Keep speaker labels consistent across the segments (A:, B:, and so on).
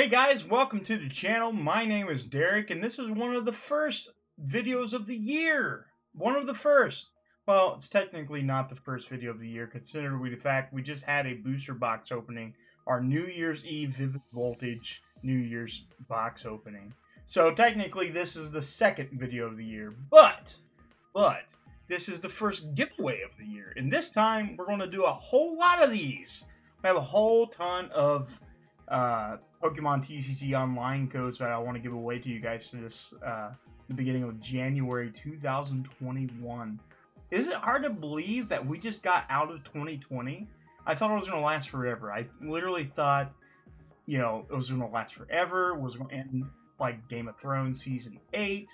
A: Hey guys, welcome to the channel. My name is Derek, and this is one of the first videos of the year. One of the first. Well, it's technically not the first video of the year, considering we the fact we just had a booster box opening, our New Year's Eve Vivid Voltage New Year's box opening. So technically, this is the second video of the year, but, but, this is the first giveaway of the year. And this time, we're going to do a whole lot of these. We have a whole ton of uh, Pokemon TCG Online codes that I want to give away to you guys to this uh, the beginning of January 2021. Is it hard to believe that we just got out of 2020? I thought it was going to last forever. I literally thought, you know, it was going to last forever. It was going to end like Game of Thrones season eight.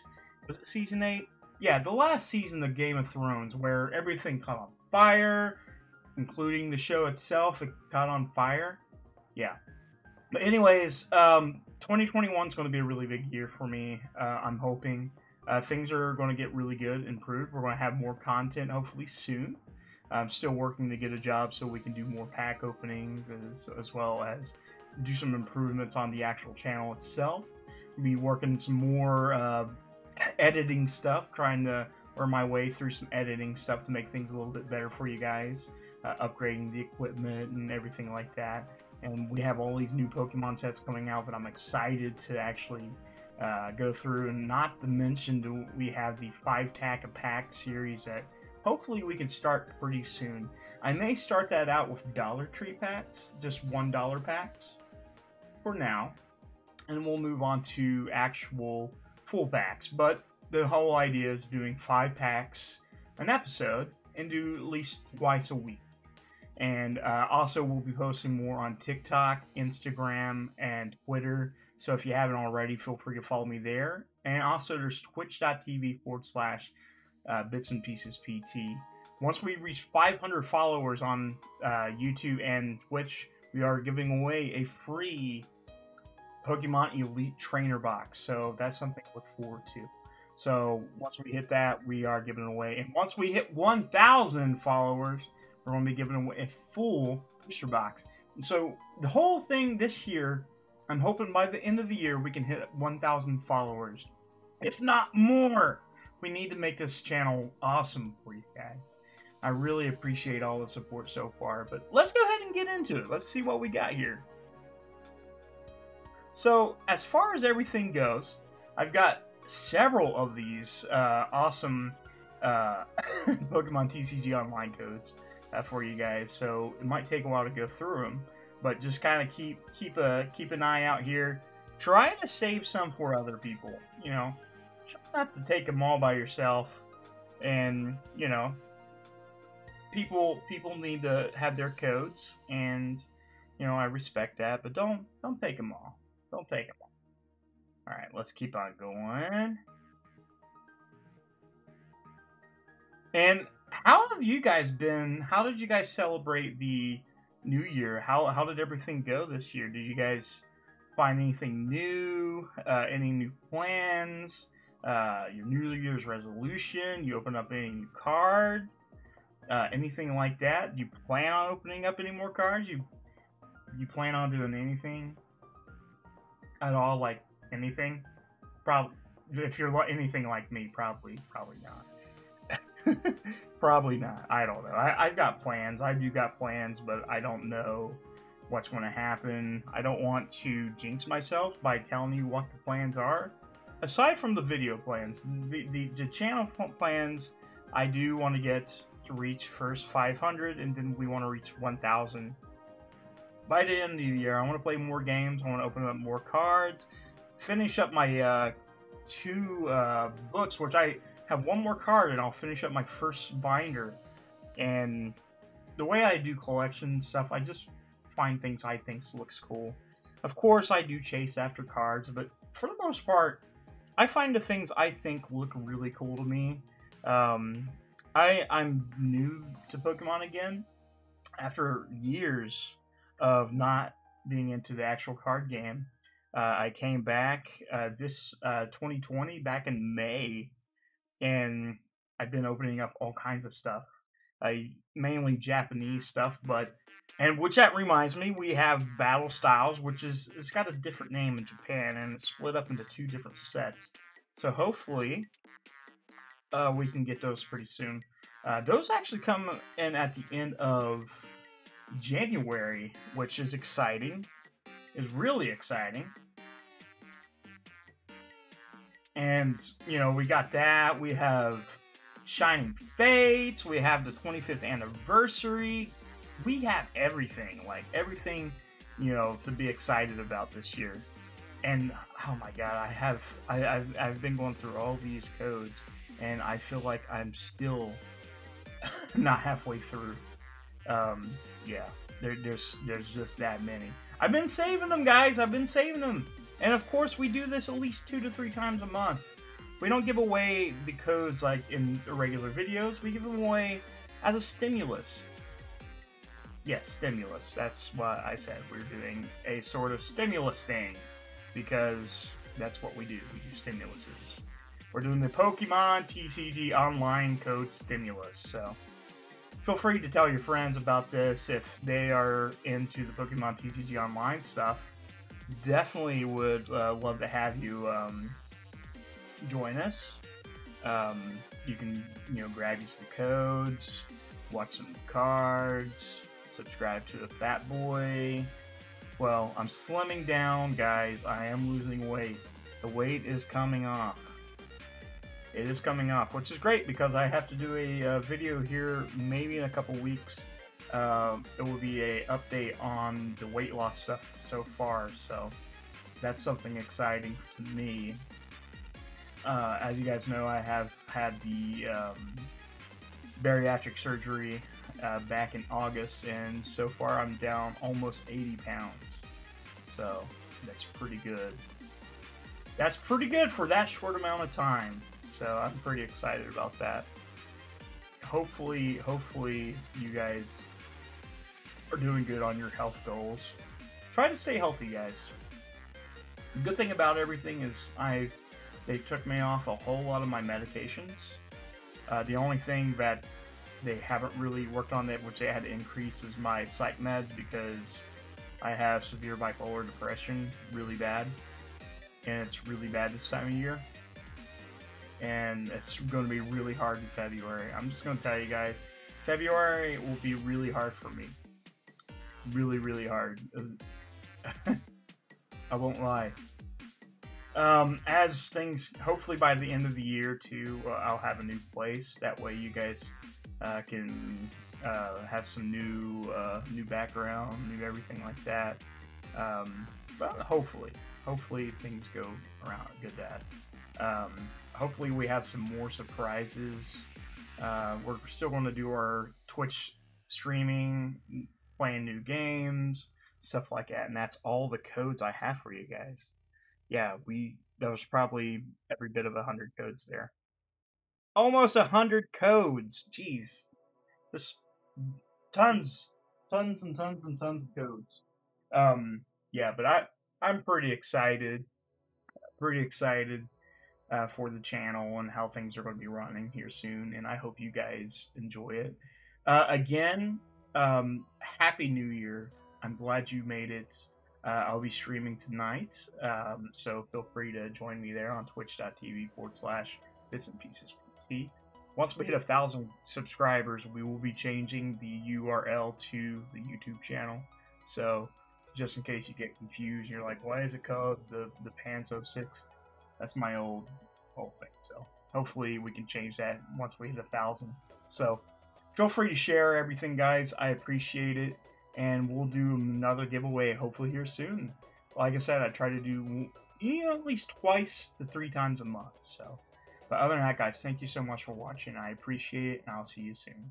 A: Was it season eight? Yeah, the last season of Game of Thrones, where everything caught on fire, including the show itself. It caught on fire. Yeah, but anyways, um, 2021 is going to be a really big year for me. Uh, I'm hoping uh, things are going to get really good, improved. We're going to have more content hopefully soon. I'm still working to get a job so we can do more pack openings as, as well as do some improvements on the actual channel itself. Be working some more uh, editing stuff, trying to earn my way through some editing stuff to make things a little bit better for you guys, uh, upgrading the equipment and everything like that and we have all these new Pokemon sets coming out that I'm excited to actually uh, go through. And not to mention, we have the five tack a pack series that hopefully we can start pretty soon. I may start that out with Dollar Tree packs, just one dollar packs for now, and we'll move on to actual full packs. But the whole idea is doing five packs an episode and do at least twice a week. And uh, also, we'll be posting more on TikTok, Instagram, and Twitter. So if you haven't already, feel free to follow me there. And also, there's twitch.tv forward slash uh, bits and pieces PT. Once we reach 500 followers on uh, YouTube and Twitch, we are giving away a free Pokemon Elite Trainer box. So that's something to look forward to. So once we hit that, we are giving away. And once we hit 1,000 followers, we're going to be giving away a full booster box. And so the whole thing this year, I'm hoping by the end of the year we can hit 1,000 followers, if not more. We need to make this channel awesome for you guys. I really appreciate all the support so far, but let's go ahead and get into it. Let's see what we got here. So, as far as everything goes, I've got several of these uh, awesome uh, Pokemon TCG Online codes uh, for you guys. So it might take a while to go through them, but just kind of keep keep a keep an eye out here. Try to save some for other people. You know, try not to take them all by yourself. And you know, people people need to have their codes, and you know I respect that, but don't don't take them all. Don't take them all. All right, let's keep on going. And how have you guys been? How did you guys celebrate the new year? How how did everything go this year? Did you guys find anything new? Uh, any new plans? Uh, your New Year's resolution? You open up any new card? Uh, anything like that? Do you plan on opening up any more cards? You you plan on doing anything at all? Like anything? Probably. If you're anything like me, probably probably not. Probably not. I don't know. I, I've got plans. I do got plans, but I don't know what's going to happen. I don't want to jinx myself by telling you what the plans are. Aside from the video plans, the, the, the channel plans, I do want to get to reach first 500, and then we want to reach 1,000. By the end of the year, I want to play more games. I want to open up more cards, finish up my uh, two uh, books, which I have one more card and I'll finish up my first binder. And the way I do collection stuff, I just find things I think looks cool. Of course, I do chase after cards, but for the most part, I find the things I think look really cool to me. Um, I I'm new to Pokemon again after years of not being into the actual card game. Uh, I came back uh, this uh, 2020 back in May and I've been opening up all kinds of stuff. uh, mainly Japanese stuff. But and which that reminds me, we have Battle Styles, which is it's got a different name in Japan, and it's split up into two different sets. So hopefully, uh, we can get those pretty soon. Uh, those actually come in at the end of January, which is exciting. Is really exciting. And, you know, we got that. We have Shining Fates. We have the 25th anniversary. We have everything, like everything, you know, to be excited about this year. And oh my god, I have I, have I've been going through all these codes, and I feel like I'm still not halfway through. Um, yeah, there, there's there's just that many. I've been saving them, guys. I've been saving them. And of course, we do this at least two to three times a month. We don't give away the codes like in the regular videos. We give them away as a stimulus. Yes, stimulus. That's what I said. We're doing a sort of stimulus thing because that's what we do. We do stimuluses. We're doing the Pokemon TCG Online Code Stimulus. So feel free to tell your friends about this if they are into the Pokemon TCG Online stuff definitely would uh, love to have you um, join us. Um, you can, you know, grab you some codes, watch some cards, subscribe to the Fat Boy. Well, I'm slimming down, guys. I am losing weight. The weight is coming off. It is coming off, which is great because I have to do a, a uh, video here maybe in a couple weeks uh, it will be a update on the weight loss stuff so far. So that's something exciting to me. Uh, as you guys know, I have had the um, bariatric surgery uh, back in August, and so far I'm down almost 80 pounds. So that's pretty good. That's pretty good for that short amount of time. So I'm pretty excited about that. Hopefully, hopefully you guys are doing good on your health goals. Try to stay healthy, guys. The good thing about everything is I they took me off a whole lot of my medications. Uh, the only thing that they haven't really worked on that, which they had to increase, is my psych meds because I have severe bipolar depression, really bad, and it's really bad this time of year. And it's going to be really hard in February. I'm just going to tell you guys, February will be really hard for me really, really hard. I won't lie. Um, as things, hopefully by the end of the year too, uh, I'll have a new place. That way, you guys uh, can uh, have some new, uh, new background, new everything like that. Um, but hopefully, hopefully things go around good. That. Um, hopefully, we have some more surprises. Uh, we're still going to do our Twitch streaming playing new games, stuff like that. And that's all the codes I have for you guys. Yeah, we there was probably every bit of a hundred codes there. Almost a hundred codes. Jeez. This tons, tons and tons and tons of codes. Um, yeah, but I I'm pretty excited. Pretty excited uh, for the channel and how things are going to be running here soon, and I hope you guys enjoy it. Uh, again, um, Happy New Year. I'm glad you made it. Uh, I'll be streaming tonight, um, so feel free to join me there on twitch.tv forward slash bits and pieces. Once we hit a thousand subscribers, we will be changing the URL to the YouTube channel. So, just in case you get confused, you're like, why is it called the the Panzo Six? That's my old old thing. So, hopefully, we can change that once we hit a thousand. So, feel free to share everything, guys. I appreciate it. And we'll do another giveaway hopefully here soon. Like I said, I try to do you know, at least twice to three times a month. So, but other than that, guys, thank you so much for watching. I appreciate it, and I'll see you soon.